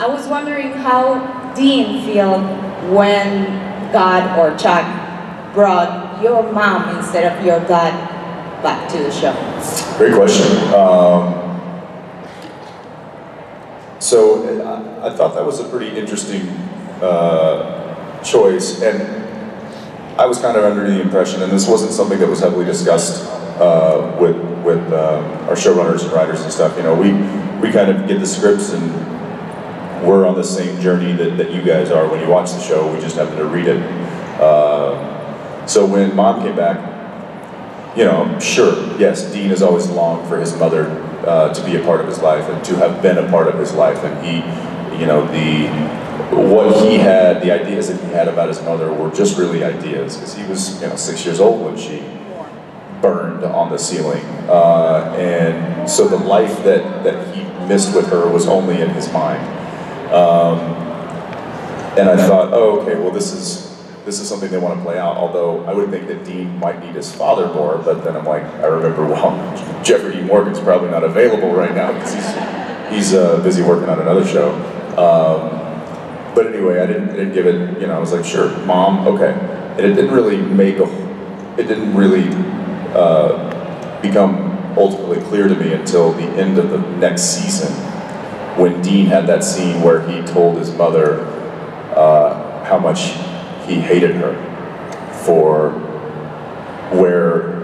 I was wondering how Dean felt when God or Chuck brought your mom instead of your dad back to the show. Great question. Um, so I, I, thought that was a pretty interesting uh, choice, and I was kind of under the impression, and this wasn't something that was heavily discussed uh, with with um, our showrunners and writers and stuff. You know, we we kind of get the scripts and we're on the same journey that, that you guys are. When you watch the show, we just happen to read it. Uh, so when mom came back, you know, sure, yes, Dean has always longed for his mother uh, to be a part of his life and to have been a part of his life. And he, you know, the what he had, the ideas that he had about his mother were just really ideas because he was, you know, six years old when she burned on the ceiling. Uh, and so the life that, that he missed with her was only in his mind. Um, and I thought, oh, okay, well, this is this is something they want to play out. Although I would think that Dean might need his father more, but then I'm like, I remember, well, Jeffrey. Morgan's probably not available right now because he's he's uh, busy working on another show. Um, but anyway, I didn't, I didn't give it. You know, I was like, sure, mom, okay. And it didn't really make a. It didn't really uh, become ultimately clear to me until the end of the next season when Dean had that scene where he told his mother uh, how much he hated her for where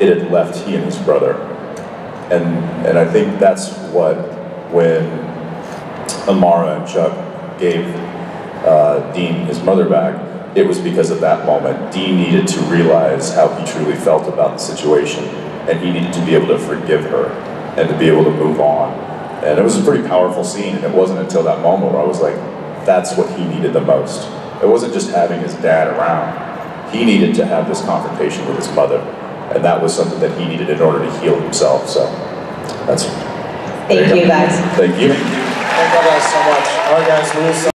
it had left he and his brother. And, and I think that's what, when Amara and Chuck gave uh, Dean his mother back, it was because of that moment. Dean needed to realize how he truly felt about the situation, and he needed to be able to forgive her and to be able to move on. And it was a pretty powerful scene, and it wasn't until that moment where I was like, that's what he needed the most. It wasn't just having his dad around. He needed to have this confrontation with his mother, and that was something that he needed in order to heal himself. So that's. Thank you, guys. Thank you. Thank you guys so much. All right, guys,